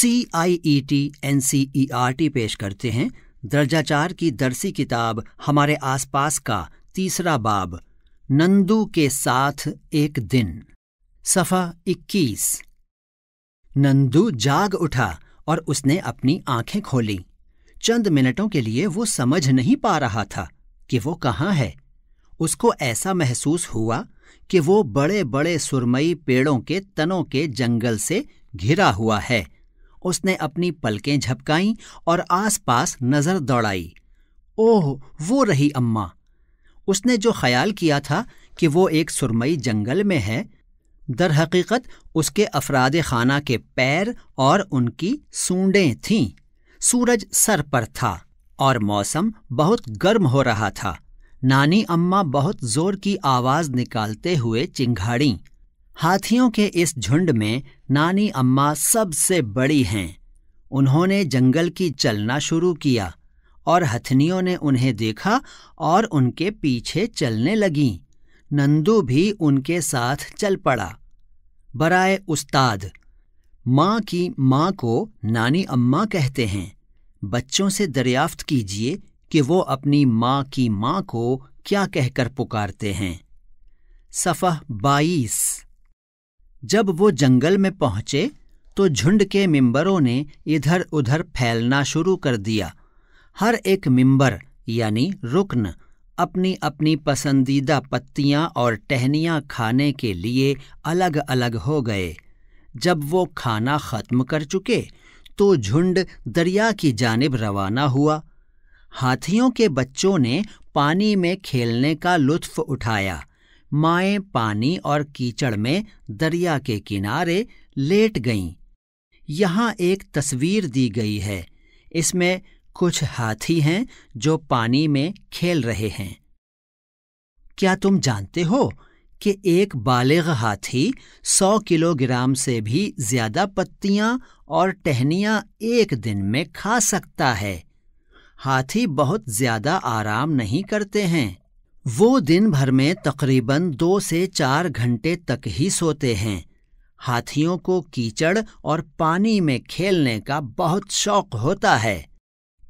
C I E T N C E R T पेश करते हैं। दर्जा चार की दरसी किताब हमारे आसपास का तीसरा बाब, नंदू के साथ एक दिन। सफ़ा इक्कीस। नंदू जाग उठा और उसने अपनी आँखें खोली। चंद मिनटों के लिए वो समझ नहीं पा रहा था कि वो कहाँ है। उसको ऐसा महसूस हुआ कि वो बड़े बड़े सुरमई पेड़ों के तनों के जंगल से घिरा हुआ है। उसने अपनी पलकें झपकाईं और आसपास नज़र दौड़ाई। ओह, वो रही अम्मा। उसने जो ख्याल किया था कि वो एक सुरमई जंगल में है दर हकीकत उसके अफराद खाना के पैर और उनकी सूंडें थीं। सूरज सर पर था और मौसम बहुत गर्म हो रहा था। नानी अम्मा बहुत ज़ोर की आवाज़ निकालते हुए चिंघाड़ी। हाथियों के इस झुंड में नानी अम्मा सबसे बड़ी हैं। उन्होंने जंगल की चलना शुरू किया और हथनियों ने उन्हें देखा और उनके पीछे चलने लगीं। नंदू भी उनके साथ चल पड़ा। बराए उस्ताद, माँ की माँ को नानी अम्मा कहते हैं, बच्चों से दरियाफ्त कीजिए कि वो अपनी माँ की माँ को क्या कहकर पुकारते हैं। सफ़ह बाईस जब वो जंगल में पहुँचे तो झुंड के मिंबरों ने इधर उधर फैलना शुरू कर दिया। हर एक मिंबर, यानी रुकन अपनी अपनी पसंदीदा पत्तियाँ और टहनियाँ खाने के लिए अलग अलग हो गए। जब वो खाना खत्म कर चुके तो झुंड दरिया की जानिब रवाना हुआ। हाथियों के बच्चों ने पानी में खेलने का लुत्फ उठाया। माएँ पानी और कीचड़ में दरिया के किनारे लेट गईं। यहाँ एक तस्वीर दी गई है। इसमें कुछ हाथी हैं जो पानी में खेल रहे हैं। क्या तुम जानते हो कि एक बालिग हाथी सौ किलोग्राम से भी ज़्यादा पत्तियाँ और टहनियाँ एक दिन में खा सकता है? हाथी बहुत ज़्यादा आराम नहीं करते हैं। वो दिन भर में तकरीबन दो से चार घंटे तक ही सोते हैं। हाथियों को कीचड़ और पानी में खेलने का बहुत शौक होता है।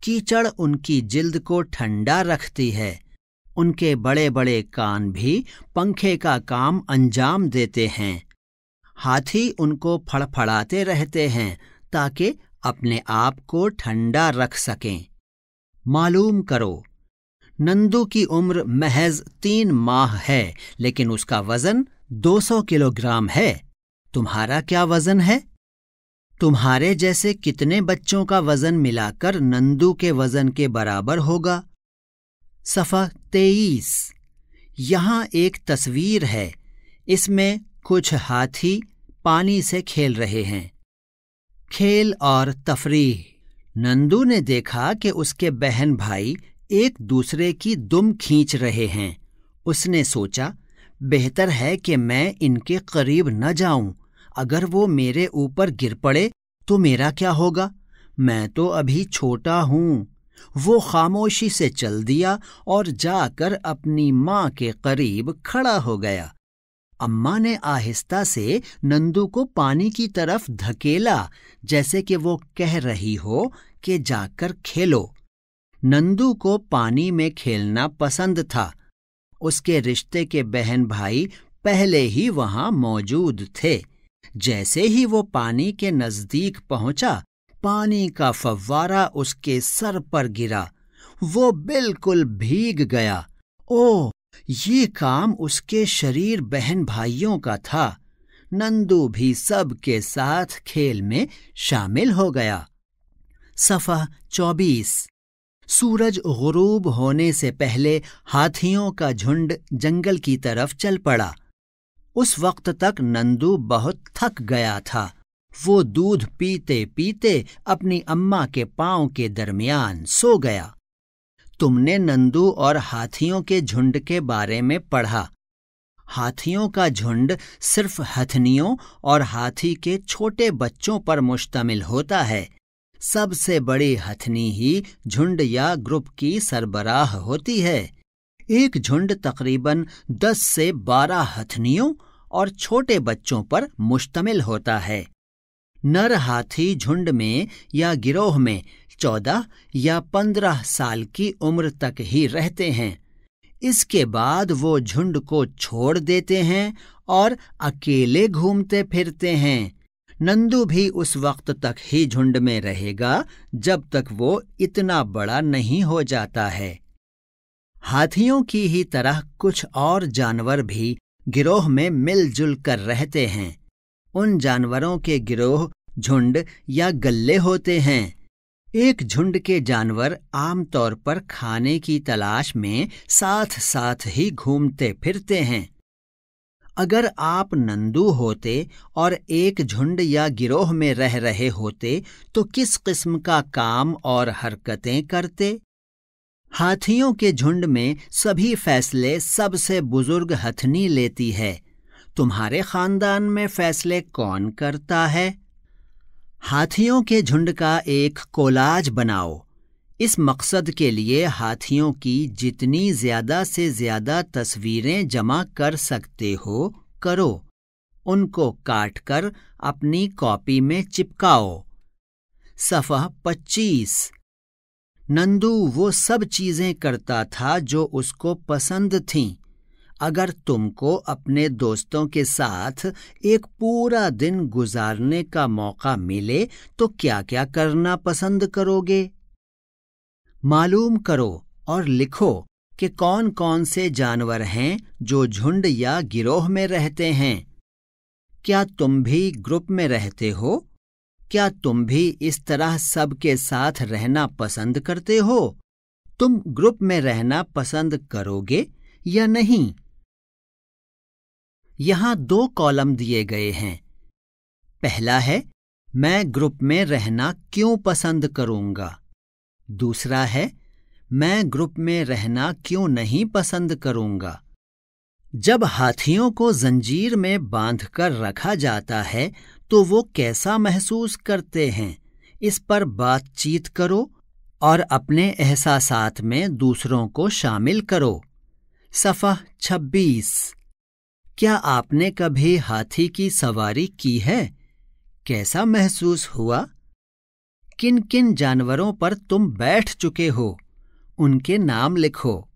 कीचड़ उनकी जिल्द को ठंडा रखती है। उनके बड़े बड़े कान भी पंखे का काम अंजाम देते हैं। हाथी उनको फड़फड़ाते रहते हैं ताकि अपने आप को ठंडा रख सकें। मालूम करो नंदू की उम्र महज तीन माह है, लेकिन उसका वज़न 200 किलोग्राम है। तुम्हारा क्या वज़न है? तुम्हारे जैसे कितने बच्चों का वज़न मिलाकर नंदू के वज़न के बराबर होगा? सफ़ा तेईस। यहाँ एक तस्वीर है। इसमें कुछ हाथी पानी से खेल रहे हैं। खेल और तफरीह। नंदू ने देखा कि उसके बहन भाई एक दूसरे की दुम खींच रहे हैं। उसने सोचा, बेहतर है कि मैं इनके करीब न जाऊँ। अगर वो मेरे ऊपर गिर पड़े तो मेरा क्या होगा? मैं तो अभी छोटा हूँ। वो खामोशी से चल दिया और जाकर अपनी माँ के करीब खड़ा हो गया। अम्मा ने आहिस्ता से नंदू को पानी की तरफ़ धकेला, जैसे कि वो कह रही हो कि जाकर खेलो। नंदू को पानी में खेलना पसंद था। उसके रिश्ते के बहन भाई पहले ही वहाँ मौजूद थे। जैसे ही वो पानी के नज़दीक पहुँचा, पानी का फव्वारा उसके सर पर गिरा। वो बिल्कुल भीग गया। ओ ये काम उसके शरीर बहन भाइयों का था। नंदू भी सब के साथ खेल में शामिल हो गया। सफ़ा चौबीस सूरज गुरूब होने से पहले हाथियों का झुंड जंगल की तरफ़ चल पड़ा। उस वक्त तक नंदू बहुत थक गया था। वो दूध पीते पीते अपनी अम्मा के पाँव के दरमियान सो गया। तुमने नंदू और हाथियों के झुंड के बारे में पढ़ा। हाथियों का झुंड सिर्फ़ हथनियों और हाथी के छोटे बच्चों पर मुश्तमिल होता है। सबसे बड़ी हथनी ही झुंड या ग्रुप की सरबराह होती है। एक झुंड तकरीबन 10 से 12 हथनियों और छोटे बच्चों पर मुश्तमिल होता है। नर हाथी झुंड में या गिरोह में चौदह या पंद्रह साल की उम्र तक ही रहते हैं। इसके बाद वो झुंड को छोड़ देते हैं और अकेले घूमते फिरते हैं। नंदू भी उस वक्त तक ही झुंड में रहेगा, जब तक वो इतना बड़ा नहीं हो जाता है। हाथियों की ही तरह कुछ और जानवर भी गिरोह में मिलजुल कर रहते हैं। उन जानवरों के गिरोह, झुंड या गल्ले होते हैं। एक झुंड के जानवर आमतौर पर खाने की तलाश में साथ साथ ही घूमते फिरते हैं। अगर आप नंदू होते और एक झुंड या गिरोह में रह रहे होते तो किस किस्म का काम और हरकतें करते? हाथियों के झुंड में सभी फैसले सबसे बुज़ुर्ग हथनी लेती है। तुम्हारे खानदान में फैसले कौन करता है? हाथियों के झुंड का एक कोलाज बनाओ। इस मकसद के लिए हाथियों की जितनी ज़्यादा से ज़्यादा तस्वीरें जमा कर सकते हो, करो। उनको काटकर अपनी कॉपी में चिपकाओ। सफ़ा पच्चीस। नंदू वो सब चीज़ें करता था जो उसको पसंद थीं। अगर तुमको अपने दोस्तों के साथ एक पूरा दिन गुजारने का मौका मिले तो क्या क्या करना पसंद करोगे? मालूम करो और लिखो कि कौन कौन से जानवर हैं जो झुंड या गिरोह में रहते हैं। क्या तुम भी ग्रुप में रहते हो? क्या तुम भी इस तरह सबके साथ रहना पसंद करते हो? तुम ग्रुप में रहना पसंद करोगे या नहीं? यहाँ दो कॉलम दिए गए हैं। पहला है, मैं ग्रुप में रहना क्यों पसंद करूँगा? दूसरा है, मैं ग्रुप में रहना क्यों नहीं पसंद करूँगा? जब हाथियों को जंजीर में बांधकर रखा जाता है तो वो कैसा महसूस करते हैं? इस पर बातचीत करो और अपने एहसासात में दूसरों को शामिल करो। सफ़ा छब्बीस। क्या आपने कभी हाथी की सवारी की है? कैसा महसूस हुआ? किन किन जानवरों पर तुम बैठ चुके हो? उनके नाम लिखो।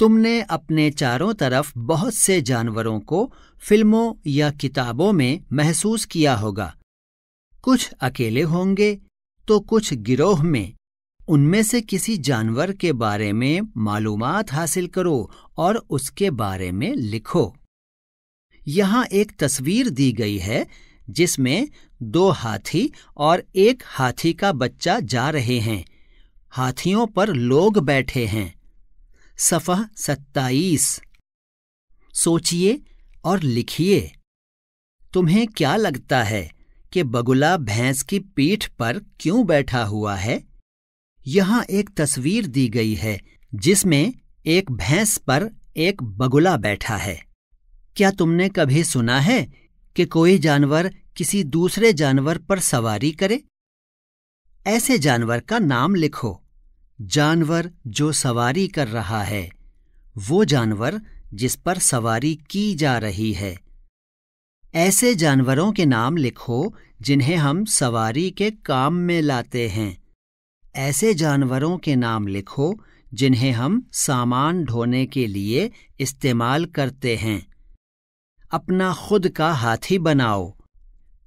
तुमने अपने चारों तरफ़ बहुत से जानवरों को फ़िल्मों या किताबों में महसूस किया होगा। कुछ अकेले होंगे तो कुछ गिरोह में। उनमें से किसी जानवर के बारे में मालूम हासिल करो और उसके बारे में लिखो। यहाँ एक तस्वीर दी गई है जिसमें दो हाथी और एक हाथी का बच्चा जा रहे हैं। हाथियों पर लोग बैठे हैं। सफ़ह सत्ताईस। सोचिए और लिखिए। तुम्हें क्या लगता है कि बगुला भैंस की पीठ पर क्यों बैठा हुआ है? यहाँ एक तस्वीर दी गई है जिसमें एक भैंस पर एक बगुला बैठा है। क्या तुमने कभी सुना है कि कोई जानवर किसी दूसरे जानवर पर सवारी करे? ऐसे जानवर का नाम लिखो। जानवर जो सवारी कर रहा है, वो जानवर जिस पर सवारी की जा रही है। ऐसे जानवरों के नाम लिखो, जिन्हें हम सवारी के काम में लाते हैं। ऐसे जानवरों के नाम लिखो, जिन्हें हम सामान ढोने के लिए इस्तेमाल करते हैं। अपना खुद का हाथी बनाओ।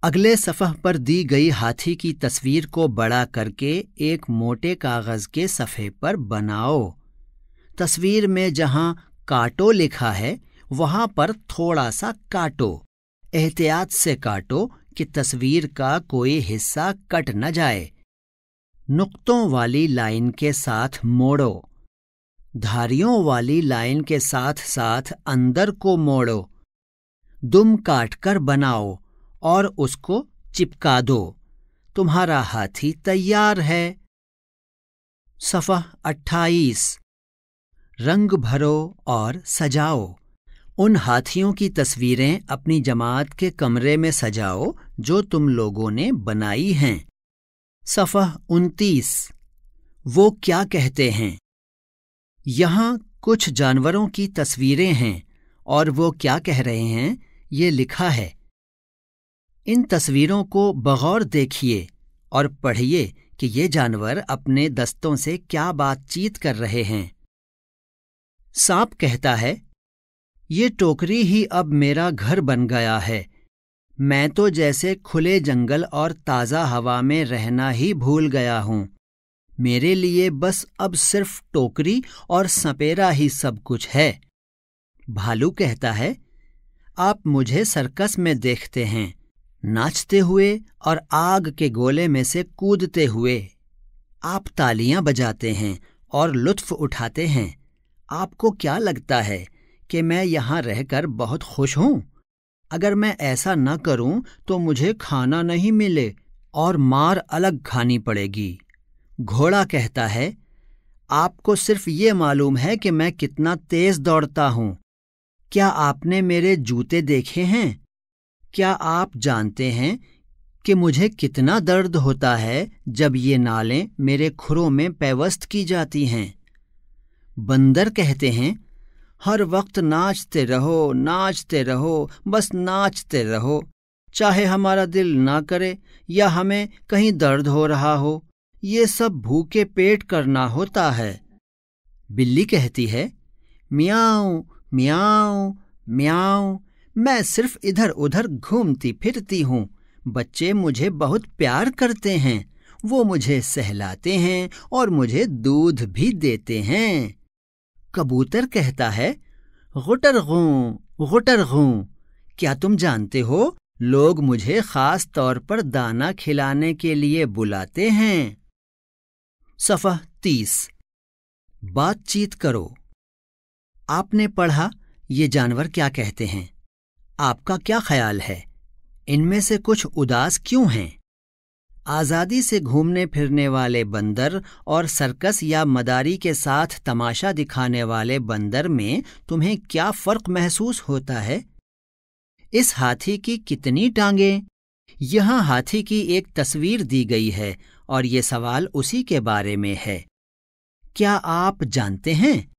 अगले सफ़ह पर दी गई हाथी की तस्वीर को बड़ा करके एक मोटे कागज़ के सफ़े पर बनाओ। तस्वीर में जहाँ काटो लिखा है, वहाँ पर थोड़ा सा काटो। एहतियात से काटो कि तस्वीर का कोई हिस्सा कट न जाए। नुक्तों वाली लाइन के साथ मोड़ो। धारियों वाली लाइन के साथ साथ अंदर को मोड़ो। दुम काटकर बनाओ और उसको चिपका दो। तुम्हारा हाथी तैयार है। सफ़ा अट्ठाईस। रंग भरो और सजाओ। उन हाथियों की तस्वीरें अपनी जमात के कमरे में सजाओ जो तुम लोगों ने बनाई हैं। सफ़ा उनतीस। वो क्या कहते हैं? यहाँ कुछ जानवरों की तस्वीरें हैं और वो क्या कह रहे हैं? ये लिखा है। इन तस्वीरों को बगौर देखिए और पढ़िए कि ये जानवर अपने दस्तों से क्या बातचीत कर रहे हैं। सांप कहता है, ये टोकरी ही अब मेरा घर बन गया है। मैं तो जैसे खुले जंगल और ताज़ा हवा में रहना ही भूल गया हूँ। मेरे लिए बस अब सिर्फ़ टोकरी और सपेरा ही सब कुछ है। भालू कहता है आप मुझे सर्कस में देखते हैं, नाचते हुए और आग के गोले में से कूदते हुए। आप तालियाँ बजाते हैं और लुत्फ उठाते हैं। आपको क्या लगता है कि मैं यहाँ रहकर बहुत खुश हूँ? अगर मैं ऐसा न करूँ तो मुझे खाना नहीं मिले और मार अलग खानी पड़ेगी। घोड़ा कहता है, आपको सिर्फ़ ये मालूम है कि मैं कितना तेज दौड़ता हूँ। क्या आपने मेरे जूते देखे हैं? क्या आप जानते हैं कि मुझे कितना दर्द होता है जब ये नालें मेरे खुरों में पैवस्त की जाती हैं? बंदर कहते हैं, हर वक्त नाचते रहो नाचते रहो, बस नाचते रहो। चाहे हमारा दिल ना करे या हमें कहीं दर्द हो रहा हो, ये सब भूखे पेट करना होता है। बिल्ली कहती है, मियाऊं मियाऊं म्याओ मैं सिर्फ़ इधर उधर घूमती फिरती हूँ। बच्चे मुझे बहुत प्यार करते हैं, वो मुझे सहलाते हैं और मुझे दूध भी देते हैं। कबूतर कहता है गुटर गूं गुटर गूं क्या तुम जानते हो, लोग मुझे खास तौर पर दाना खिलाने के लिए बुलाते हैं? सफ़ा तीस। बातचीत करो। आपने पढ़ा, ये जानवर क्या कहते हैं? आपका क्या ख्याल है? इनमें से कुछ उदास क्यों हैं? आज़ादी से घूमने फिरने वाले बंदर और सर्कस या मदारी के साथ तमाशा दिखाने वाले बंदर में तुम्हें क्या फ़र्क महसूस होता है? इस हाथी की कितनी टांगें? यहाँ हाथी की एक तस्वीर दी गई है और ये सवाल उसी के बारे में है। क्या आप जानते हैं?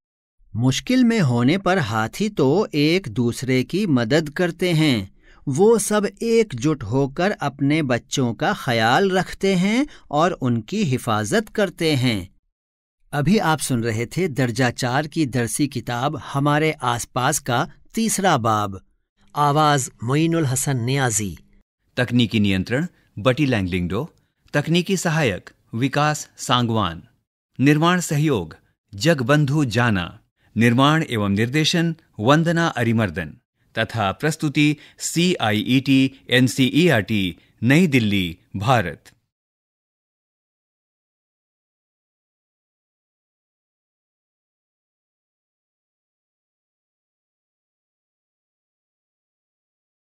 मुश्किल में होने पर हाथी तो एक दूसरे की मदद करते हैं। वो सब एकजुट होकर अपने बच्चों का ख्याल रखते हैं और उनकी हिफाजत करते हैं। अभी आप सुन रहे थे दर्जा चार की दरसी किताब हमारे आसपास का तीसरा बाब। आवाज़ मोइनुल हसन नियाजी। तकनीकी नियंत्रण, बटी लैंगलिंगडो। तकनीकी सहायक, विकास सांगवान। निर्माण सहयोग, जगबंधु जाना। निर्माण एवं निर्देशन, वंदना अरिमर्दन। तथा प्रस्तुति C I E T N C E R T New Delhi, Bharat.